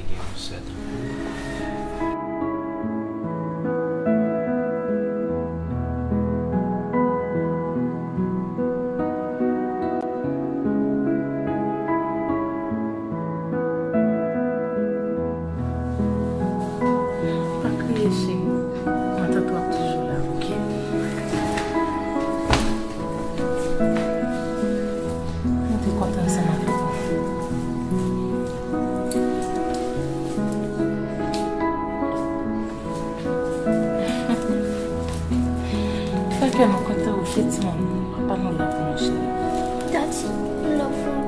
video set. Au fait, mon papa nous l'a mon chéri. Daddy, love from